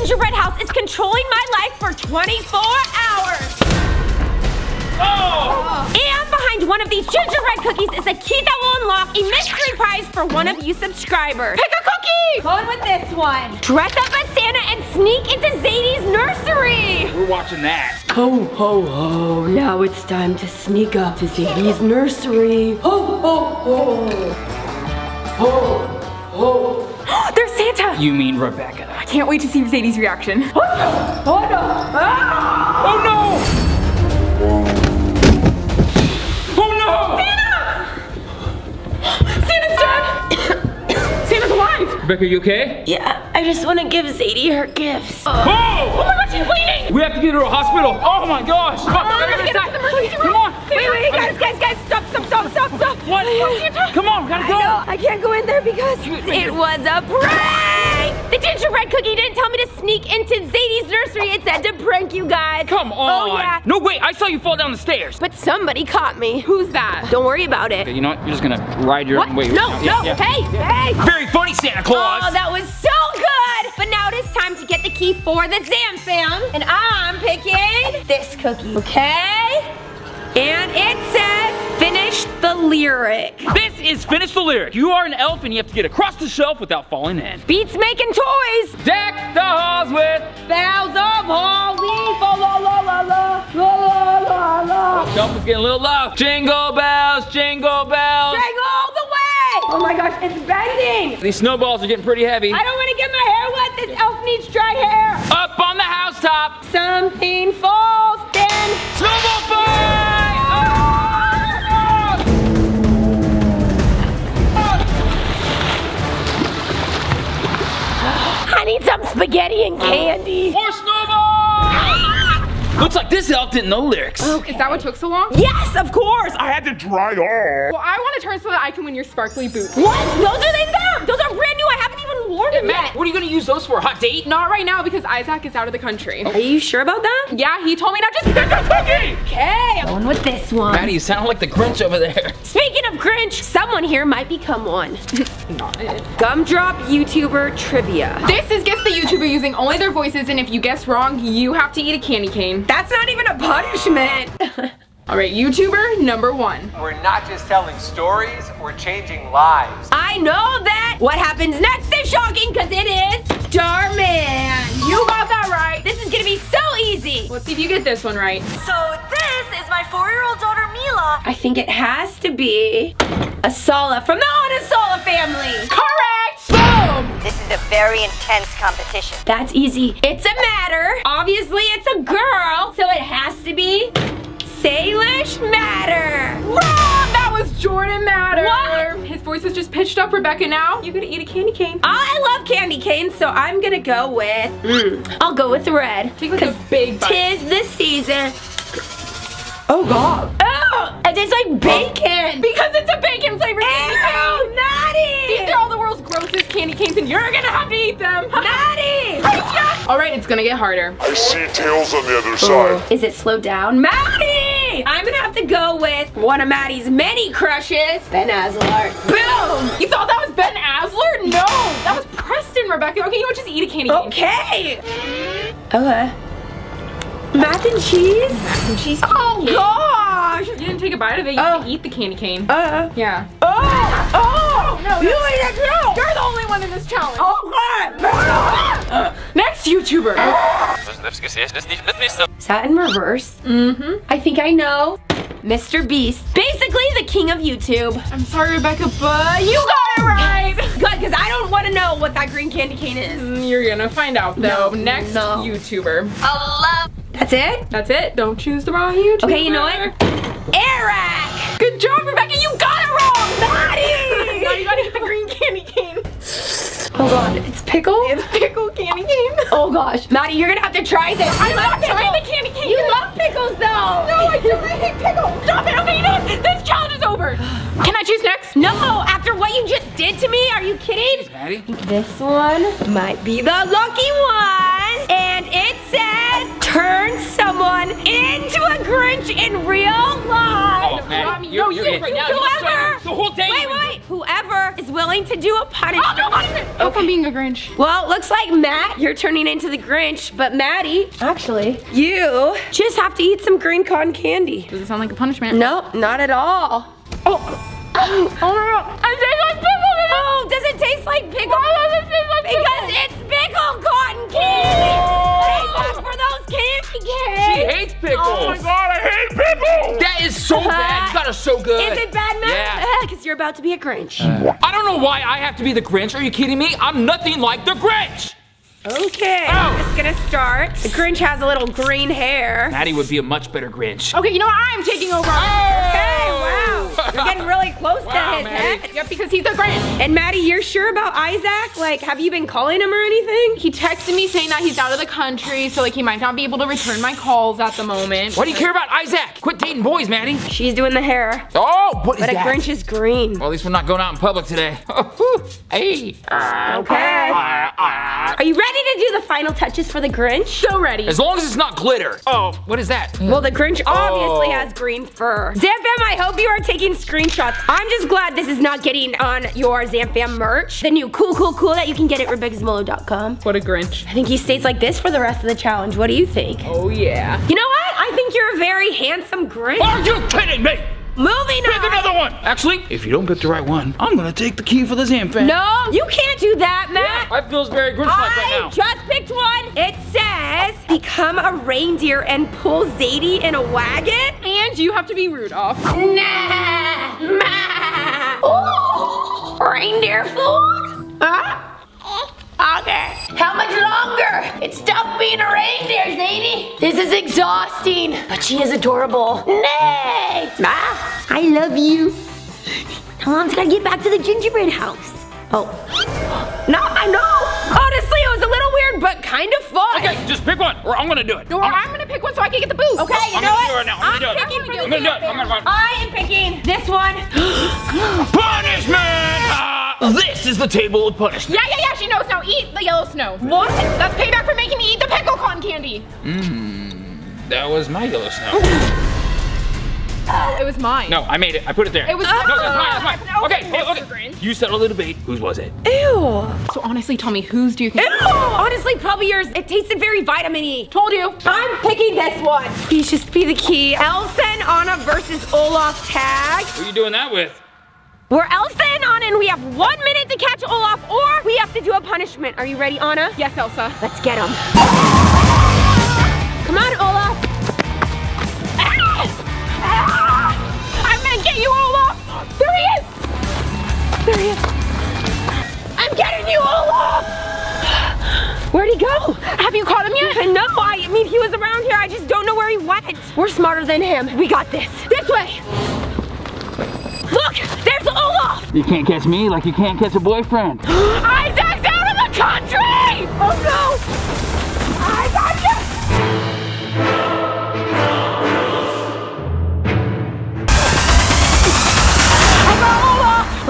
gingerbread house is controlling my life for 24 hours. Oh! And behind one of these gingerbread cookies is a key that will unlock a mystery prize for one of you subscribers. Pick a cookie! Going with this one. Dress up as Santa and sneak into Zadie's nursery. We're watching that. Ho, ho, ho. Now it's time to sneak up to Zadie's nursery. Ho, ho, ho. Ho, ho. There's Santa! You mean Rebecca? I can't wait to see Zadie's reaction. Oh ah! no! Oh no! Oh no! Santa! Santa's dead! Santa's alive! Rebecca, you okay? Yeah, I just want to give Zadie her gifts. Oh! Oh my gosh, she's bleeding! We have to get her to a hospital. Oh my gosh! Come on, Rebecca, get her to the emergency room. Come on! Wait, wait, guys, guys, guys, stop, stop, stop, stop, stop. What? Come on, we gotta go! No, I can't go in there because it was a prank! The gingerbread cookie didn't tell me to sneak into Zadie's nursery. It said to prank you guys. Come oh, on! Oh, yeah. No, wait, I saw you fall down the stairs. But somebody caught me. Who's that? Don't worry about it. Okay, you know what? You're just gonna ride your What? own way. No, Yeah, no, yeah. hey, hey! Very funny, Santa Claus! Oh, that was so good! But now it is time to get the key for the Zam Fam. And I'm picking this cookie, okay? And it says, finish the lyric. This is Finish the Lyric. You are an elf and you have to get across the shelf without falling in. Beats making toys. Deck the halls with Boughs of holly. Fa la la la la. La la la la. Shelf is getting a little low. Jingle bells, jingle bells. Drag all the way. Oh my gosh, it's bending. These snowballs are getting pretty heavy. I don't want to get my hair wet. This elf needs dry hair. Up on the housetop. Something falls, then Snowball fight! Spaghetti and candy. More snowballs! Looks like this elf didn't know lyrics. Is that what took so long? Yes, of course. I had to dry off. Well, I want to turn so that I can win your sparkly boots. What? Those are they there. Those are brand new. I haven't even worn them yet. What are you gonna use those for? Hot date? Not right now because Isaac is out of the country. Are you sure about that? Yeah, he told me not to pick a cookie! Okay, I'm going with this one. Maddie, you sound like the Grinch over there. Speaking of Grinch, someone here might become one. Not it. Gumdrop YouTuber trivia. This is Guess the YouTuber using only their voices, and if you guess wrong, you have to eat a candy cane. That's not even a punishment. All right, YouTuber number one. We're not just telling stories, we're changing lives. I know that. What happens next is shocking because it is Dhar Mann. You got that right. This is gonna be so easy. Let's see if you get this one right. So this is my four-year-old daughter Mila. I think it has to be Asala from the Onasola family. Correct! Boom! This is a very intense competition. That's easy. It's a matter. Obviously, it's a girl, so it has to be Salish Matter. Wrong! That was Jordan Matter. What? His voice is just pitched up, Rebecca. Now you gonna eat a candy cane. I love candy canes, so I'm gonna go with. Mm, I'll go with the red. Take like a big bite. Tis the season. Oh God. Oh, it tastes like bacon. Because it's a bacon flavored candy cane. Naughty. These are all the world's grossest candy canes, and you're gonna have to eat them. Naughty. all right, it's gonna get harder. I see tails on the other side. Is it slowed down? Maddie! I'm gonna have to go with one of Maddie's many crushes, Ben Azelart. Boom! You thought that was Ben Azelart? No, that was Preston, Rebecca. Okay, you know what? Just eat a candy cane. Okay. Okay. Mac and cheese? Mac and cheese. Oh gosh! You didn't take a bite of it. You Oh. have to eat the candy cane. Uh. Huh. Yeah. Oh! Oh! No, You no. ate it too! You're the only one in this challenge. Oh God! Next YouTuber. Is that in reverse? Mm-hmm. I think I know. Mr. Beast. Basically the king of YouTube. I'm sorry, Rebecca, but you got it right. Good, because I don't want to know what that green candy cane is. Mm, You're gonna find out though. No, Next no. YouTuber. That's it? That's it. Don't choose the wrong YouTuber. Okay, you know what? Eric! Good job, Rebecca. You got it wrong. Maddie! now you gotta eat the green candy cane. Oh God, it's pickle? It's pickle candy cane. Oh gosh. Maddie, you're gonna have to try this. I'm You not love trying pickles. the candy cane. You love pickles though. No, I don't. I hate pickles. Stop it. Okay, you know what? This challenge is over. Can I choose next? No, after what you just did to me, are you kidding? Maddie? This one might be the lucky one. And it says, turn someone into a Grinch in real life. Oh, Maddie, not me. you're, No, you're you in. right now. Whoever. The whole day. Wait, wait. whoever is willing to do a punishment. Oh, I'll do a punishment. Oh, How from being a Grinch? Well, looks like Matt, you're turning into the Grinch, but Maddie, actually, you just have to eat some green cotton candy. Does it sound like a punishment? Nope, not at all. Oh. Oh no no! I taste like pickle. Oh, does it taste like pickle? Why does it taste like Because it's pickle cotton candy. Oh. Hey, look for those candy She hates pickles. Oh my god, I hate pickles! That is so uh-huh. bad. You got her so good. Is it bad, Matt? Yeah. Uh, because you're about to be a Grinch. Uh, I don't know why I have to be the Grinch. Are you kidding me? I'm nothing like the Grinch. Okay, Ow. I'm just gonna start. The Grinch has a little green hair. Maddie would be a much better Grinch. Okay, you know what? I'm taking over. Oh. Okay, wow. You're getting really close Wow, to his Maddie. head. Yep, because he's a Grinch. And Maddie, you're sure about Isaac? Like, have you been calling him or anything? He texted me saying that he's out of the country, so like he might not be able to return my calls at the moment. What do you care about Isaac? Quit dating boys, Maddie. She's doing the hair. Oh, what is But a? Grinch is green. Well, at least we're not going out in public today. hey. Okay. Are you ready to do the final touches for the Grinch? So ready. As long as it's not glitter. Oh, what is that? Well, the Grinch obviously Oh. has green fur. Zamfam, I hope you are taking screenshots. I'm just glad this is not getting on your Zamfam merch. The new cool, cool, cool that you can get at RebeccaZamolo.com. What a Grinch. I think he stays like this for the rest of the challenge. What do you think? Oh yeah. You know what? I think you're a very handsome Grinch. Are you kidding me? Moving Pick on. another one. Actually, if you don't pick the right one, I'm gonna take the key for the Zamfam. No, you can't do that, Matt. Yeah, I feel very Grinch-like right now. I just picked one. It says, become a reindeer and pull Zadie in a wagon. And you have to be Rudolph. Nah. Ma. Ooh. Reindeer food? Huh? Okay. How much longer? It's tough being a reindeer, Zadie. This is exhausting, but she is adorable. Nay. Ma, I love you. Now Mom's gotta get back to the gingerbread house. Oh. No, I know. Honestly, it was a little weird, but kind of fun. Okay, just pick one, or I'm gonna do it. No, I'm, gonna pick one so I can get the boost. Okay, you I'm know what? do it now. I'm I'm gonna it. picking for I'm gonna do it. I'm gonna- I am picking this one. Punishment! Uh, this is the table of punishment. Yeah, yeah, yeah. She knows now. Eat the yellow snow. What? That's payback for making me eat the pickle cotton candy. Mmm, That was my yellow snow. It was mine. No, I made it. I put it there. It was no, that's mine. That's mine. No, Okay, Mr. okay, okay. You settle the debate. Whose was it? Ew. So honestly, tell me, whose do you think? Ew. Honestly, probably yours. It tasted very vitamin-y. Told you. I'm picking this one. Please just be the key. Elsa and Anna versus Olaf tag. Who are you doing that with? We're Elsa and Anna and we have one minute to catch Olaf or we have to do a punishment. Are you ready, Anna? Yes, Elsa. Let's get him. Come on, Olaf. There he is. I'm getting you, Olaf. Where'd he go? Have you caught him yet? No, I mean, he was around here. I just don't know where he went. We're smarter than him. We got this. This way. Look, there's Olaf. You can't catch me like you can't catch a boyfriend. Isaac's out of the country. Oh no.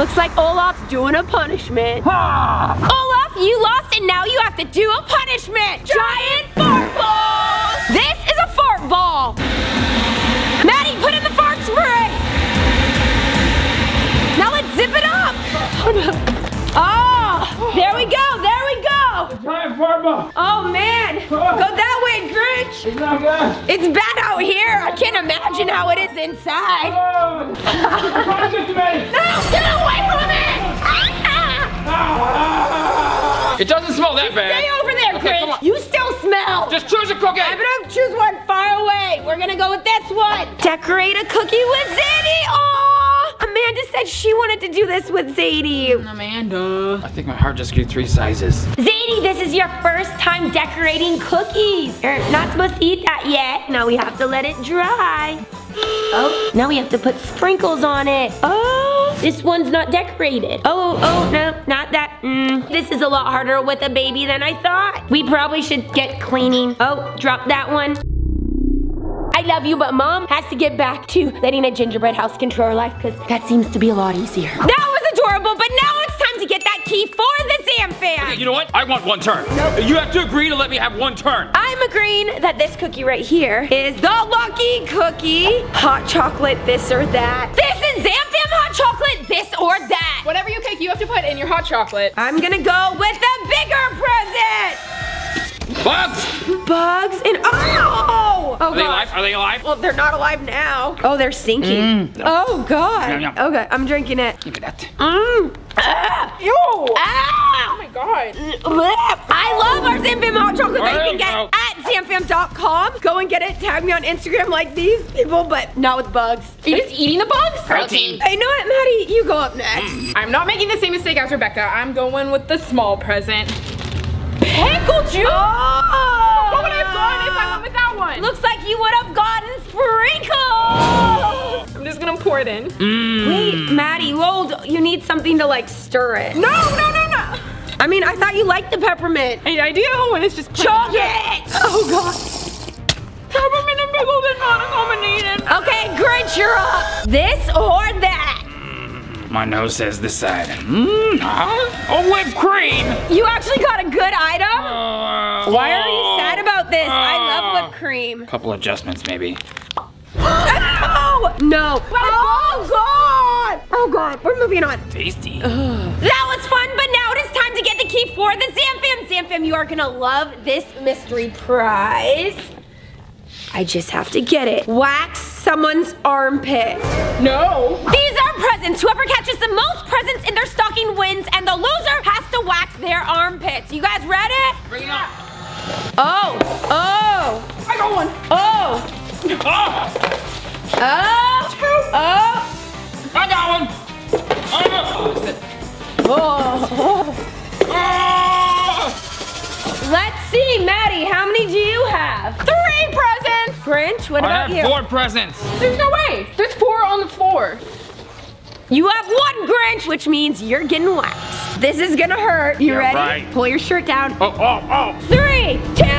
Looks like Olaf's doing a punishment. Ha! Olaf, you lost and now you have to do a punishment. Giant fart ball. This is a fart ball. Maddie, put in the fart spray. Now let's zip it up. Oh, there we go, there we go. Giant farball. Oh man, go that way, Grinch. It's not good. It's bad out here. I can't imagine how it is inside. Oh, trying to get to me. No, get away from it! It doesn't smell that bad. Stay over there, Okay, Grinch. on. You still smell. Just choose a cookie. I'm gonna choose one far away. We're gonna go with this one. Decorate a cookie with Zadie. Aw, oh, Amanda said she wanted to do this with Zadie. Amanda. I think my heart just grew three sizes. Zadie, this is your first time decorating cookies. You're not supposed to eat that yet. Now we have to let it dry. Oh, now we have to put sprinkles on it. Oh, this one's not decorated. Oh, oh, no, not that. Mm, this is a lot harder with a baby than I thought. We probably should get cleaning. Oh, drop that one. I love you, but mom has to get back to letting a gingerbread house control her life because that seems to be a lot easier. That was adorable, but now it's time to get that key for the Zam fam. You know what? I want one turn. You have to agree to let me have one turn. I'm agreeing that this cookie right here is the lucky cookie. Hot chocolate, this or that. This is Zamfam hot chocolate, this or that. Whatever you pick, you have to put in your hot chocolate. I'm gonna go with the bigger present. Bugs! Bugs and oh! Oh Are they alive? Are they alive? Well, they're not alive now. Oh, they're sinking. Oh god. Yum, yum. Okay, I'm drinking it. Look at that. Mmm. Ah. Ew! Oh Ah. my god. I love our Zamfam hot chocolate that you can Wow. get at zamfam.com. Go and get it. Tag me on Instagram like these people, but not with bugs. Are you just eating the bugs? Protein. Hey, you know what, Maddie? You go up next. I'm not making the same mistake as Rebecca. I'm going with the small present. Pickle juice? Oh! What would I have done if I went with that one? Looks like you would have gotten sprinkles. I'm just gonna pour it in. Mm. Wait, Maddie, you old. You need something to like stir it. No, no, no, no. I mean, I thought you liked the peppermint. I, I do when it's just chocolate. Oh god. Peppermint and pickles is not a combination. Okay, Grinch, you're up. This or that. My nose says this side. Mmm, huh? Oh, whipped cream! You actually got a good item. Uh, Why are you sad about this? I Uh. love whipped cream. Couple adjustments, maybe. Oh no! Oh god! Oh god! We're moving on. Tasty. That was fun, but now it is time to get the key for the Zamfam. Zamfam, you are gonna love this mystery prize. I just have to get it. Wax someone's armpit. No. These are presents. Whoever catches the most presents in their stocking wins, and the loser has to wax their armpits. You guys ready? Bring it on. Oh, oh, I got one. oh, ah. Oh, oh, oh. I got one. Oh, oh. Ah. Let's see, Maddie, how many do you have? Three presents. Grinch, what I about have you? four presents. There's no way. There's four on the floor. You have one Grinch, which means you're getting waxed. This is gonna hurt. You Yeah, ready? right. Pull your shirt down. Oh, oh, oh. Three, two.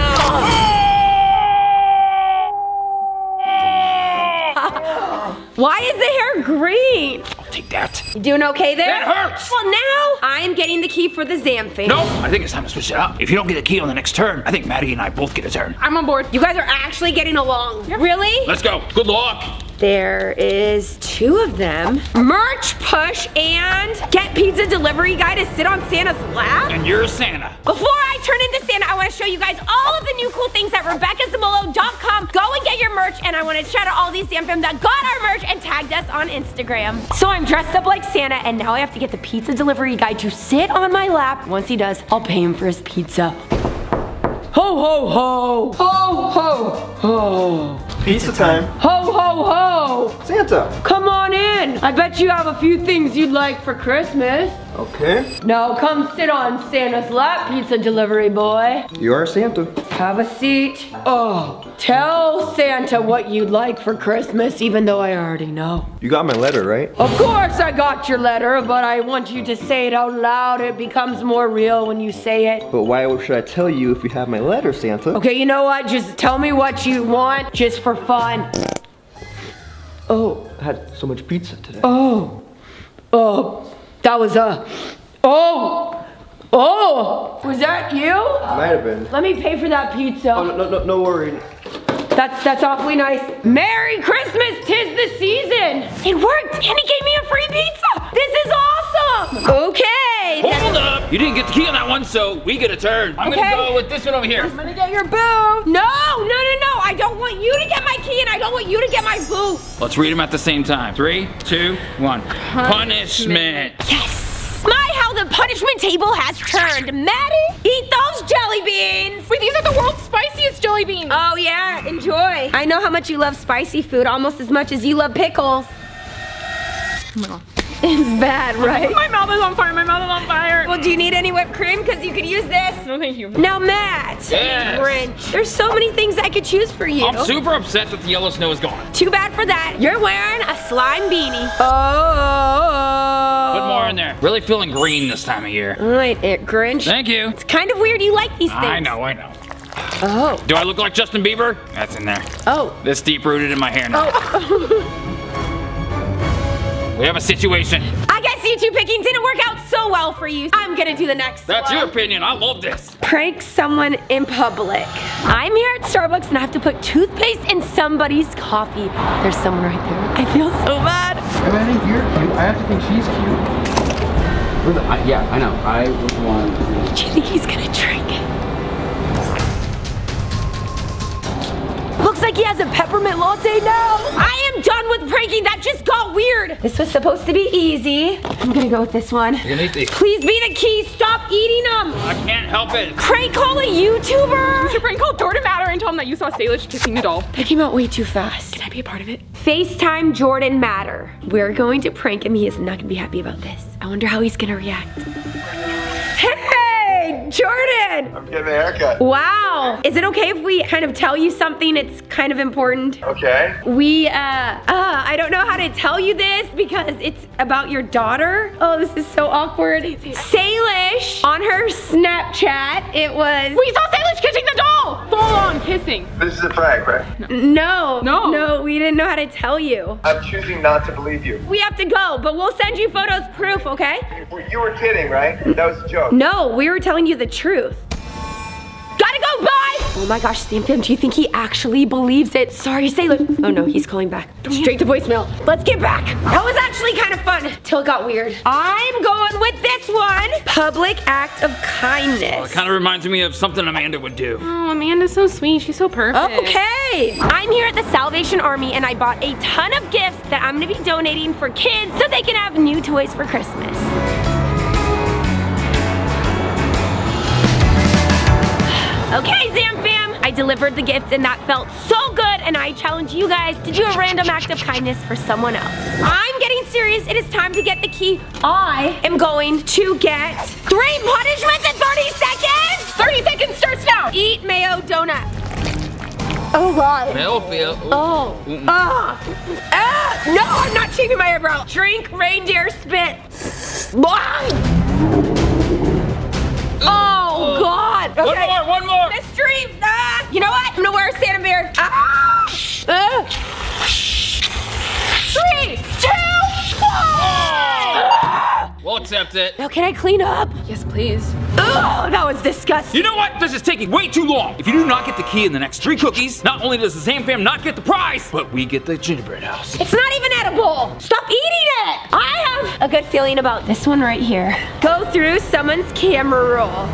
Oh. Why is the hair green? I'll take that. You doing okay there? That hurts. Well, now I'm getting the key for the Zamfam. No, I think it's time to switch it up. If you don't get the key on the next turn, I think Maddie and I both get a turn. I'm on board. You guys are actually getting along. Really? Let's go. Good luck. There is two of them. Merch push and get pizza delivery guy to sit on Santa's lap. And you're Santa. Before I turn into Santa, I want to show you guys all of the new cool things at RebeccaZamolo.com. Go and get your merch, and I want to shout out all these Zamfam that got our merch and tagged us on Instagram. So I'm dressed up like Santa, and now I have to get the pizza delivery guy to sit on my lap. Once he does, I'll pay him for his pizza. Ho ho ho! Ho ho ho! Pizza time. Ho ho ho! Santa. Come on in. I bet you have a few things you'd like for Christmas. Okay. Now come sit on Santa's lap, pizza delivery boy. You are Santa. Have a seat. Oh, tell Santa what you'd like for Christmas, even though I already know. You got my letter, right? Of course I got your letter, but I want you to say it out loud. It becomes more real when you say it. But why should I tell you if you have my letter, Santa? Okay, you know what? Just tell me what you want, just for fun. Oh, I had so much pizza today. Oh, oh, that was a, oh, oh, was that you? Might have been. Let me pay for that pizza. Oh, no, no, no, no worry. That's that's awfully nice. Merry Christmas, tis the season. It worked, and he gave me a free pizza. This is awesome. Okay. Hold up. You didn't get the key on that one, so we get a turn. I'm Okay. gonna go with this one over here. I'm gonna get your boo. No, no, no, no. I don't want you to get my key, and I don't want you to get my boo. Let's read them at the same time. Three, two, one. Punishment. Yes. My, how the punishment table has turned. Maddie, eat those jelly beans. Wait, these are the world's spiciest jelly beans. Oh yeah, enjoy. I know how much you love spicy food, almost as much as you love pickles. Oh it's bad, right? my mouth is on fire. My mouth is on fire. Well, do you need any whipped cream? Because you could use this. no, thank you. Now, Matt. Yes. Grinch. There's so many things I could choose for you. I'm super upset that the yellow snow is gone. Too bad for that. You're wearing a slime beanie. Oh. Put more in there. Really feeling green this time of year. All right, it Grinch. Thank you. It's kind of weird you like these things. I know, I know. Oh. Do I look like Justin Bieber? That's in there. Oh. This deep rooted in my hair now. Oh. we have a situation. I guess you two picking didn't work out so well for you. I'm gonna do the next one That's one. your opinion. I love this. Prank someone in public. I'm here at Starbucks and I have to put toothpaste in somebody's coffee. There's someone right there. I feel so bad. I mean, I think you're cute. I have to think she's cute. We're the, I, yeah, I know. I was the one. Do you think he's gonna drink it? Looks like he has a peppermint latte now. I am done with pranking. That just got weird. This was supposed to be easy. I'm gonna go with this one. You're gonna eat these. Please be the key. Stop eating them. I can't help it. Prank call a YouTuber. You should prank call Jordan Matter and tell him that you saw Salish kissing the doll. That came out way too fast. Can I be a part of it? FaceTime Jordan Matter. We're going to prank him. He is not gonna be happy about this. I wonder how he's gonna react. Hey, Jordan! I'm getting a haircut. Wow. Is it okay if we kind of tell you something? It's kind of important. Okay. We, uh, uh, I don't know how to tell you this because it's about your daughter. Oh, this is so awkward. Salish, on her Snapchat, it was. We saw Salish kissing the doll! Full on kissing. This is a prank, right? No. No. No, we didn't know how to tell you. I'm choosing not to believe you. We have to go, but we'll send you photos proof, okay? You- You were kidding, right? That was a joke. No, we were telling you the truth. Gotta go, bye! Oh my gosh, Zam Fam, do you think he actually believes it? Sorry, Sailor. Oh no, he's calling back. Straight to voicemail. Let's get back. That was actually kind of fun till it got weird. I'm going with this one. Public act of kindness. Oh, it kind of reminds me of something Amanda would do. Oh, Amanda's so sweet. She's so perfect. Okay. I'm here at the Salvation Army and I bought a ton of gifts that I'm gonna be donating for kids so they can have new toys for Christmas. Okay, Zam Fam, I delivered the gifts and that felt so good and I challenge you guys to do a random act of kindness for someone else. I'm getting serious. It is time to get the key. I am going to get three punishments in 30 seconds. 30 seconds starts now. Eat mayo donut. Oh God. Melfield. Oh. Ah. Ah. No, I'm not shaving my eyebrow. Drink reindeer spit. Blah. Accept it. Now can I clean up? Yes, please. Oh, that was disgusting. You know what? This is taking way too long. If you do not get the key in the next three cookies, not only does the Zam fam not get the prize, but we get the gingerbread house. It's not even edible. Stop eating it. I have a good feeling about this one right here. Go through someone's camera roll.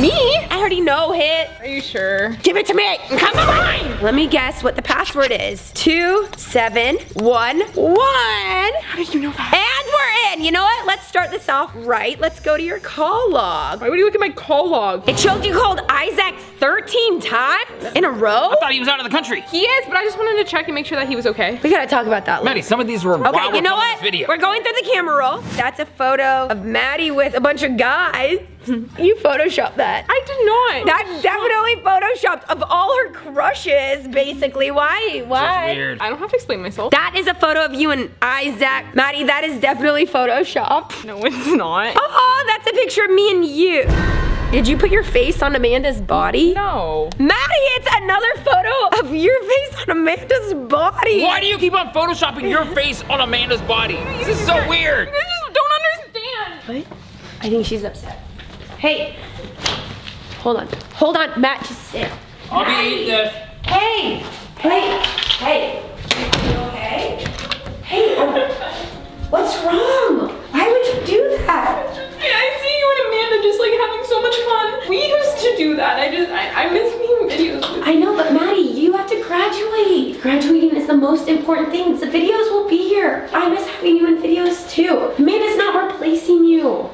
Me? I already know it. Are you sure? Give it to me. Come on. Let me guess what the password is. Two, seven, one, one. How did you know that? And we're. You know what? Let's start this off right. Let's go to your call log. Why would you look at my call log? It showed you called Isaac 13 times in a row. I thought he was out of the country. He is, but I just wanted to check and make sure that he was okay. We gotta talk about that later. Maddie, some of these were Okay, while we're you know what? This video. We're going through the camera roll. That's a photo of Maddie with a bunch of guys. you photoshopped that. I did not. That's definitely photoshopped of all her crushes, basically. Why? Why? That's weird. I don't have to explain myself. That is a photo of you and Isaac. Maddie, that is definitely photoshopped. No, it's not. Oh, oh, that's a picture of me and you. Did you put your face on Amanda's body? No. Maddie, it's another photo of your face on Amanda's body. Why do you keep on photoshopping your face on Amanda's body? This is so weird. You just don't understand. What? I think she's upset. Hey, hold on. Hold on, Matt, just sit. I'll be eating this. Hey, hey, hey. Okay? Hey, um, what's wrong? Why would you do that? Yeah, I see you and Amanda just like having so much fun. We used to do that. I just, I, I miss making videos I know, but Maddie, you have to graduate. Graduating is the most important thing. The videos will be here. I miss having you in videos too. Amanda's not replacing you.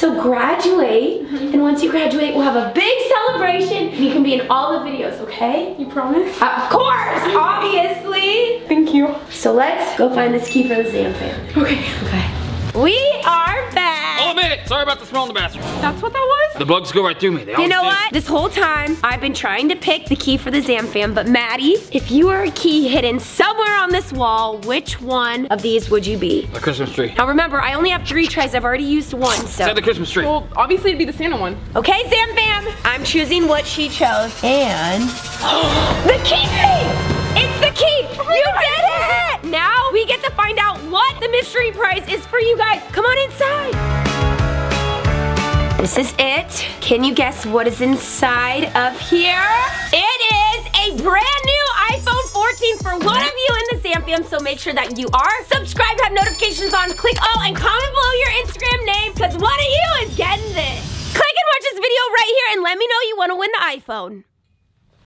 So graduate, mm-hmm. and once you graduate, we'll have a big celebration, and you can be in all the videos, okay? You promise? Of course, obviously. Thank you. So let's go find this key for the Zam fam. Okay. Okay. We are back. Oh, a minute. Sorry about the smell in the bathroom. That's what that was? The bugs go right through me. They You know do. what? This whole time, I've been trying to pick the key for the Zam fam, but Maddie, if you were a key hidden somewhere on this wall, which one of these would you be? The Christmas tree. Now remember, I only have three tries. I've already used one, so. Said the Christmas tree. Well, obviously it'd be the Santa one. Okay, Zam Fam, I'm choosing what she chose. And the key! It's the key! Oh you did it! Now we get to find out what the mystery prize is for you guys. Come on inside. This is it. Can you guess what is inside of here? It is a brand new iPhone 14 for one of you in the Zam fam, so make sure that you are subscribed, have notifications on, click all, and comment below your Instagram name, because one of you is getting this. Click and watch this video right here and let me know you want to win the iPhone.